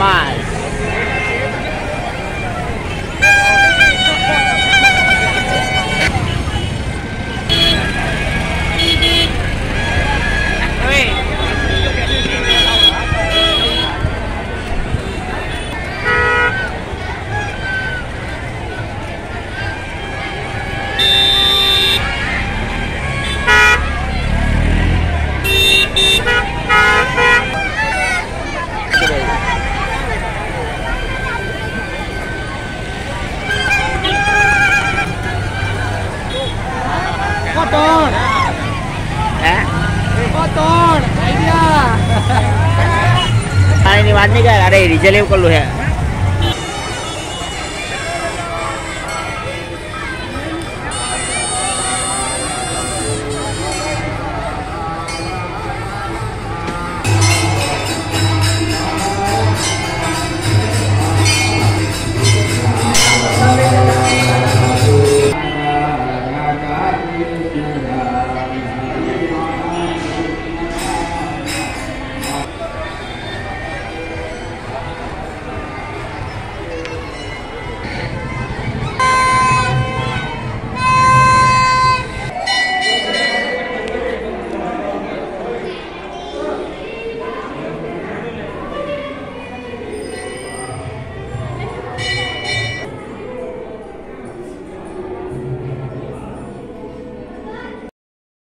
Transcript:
mind. ત્રણ એકો ત્રણ આઈની વાત નહીં કર. અરે રિઝર્વ કરલું હે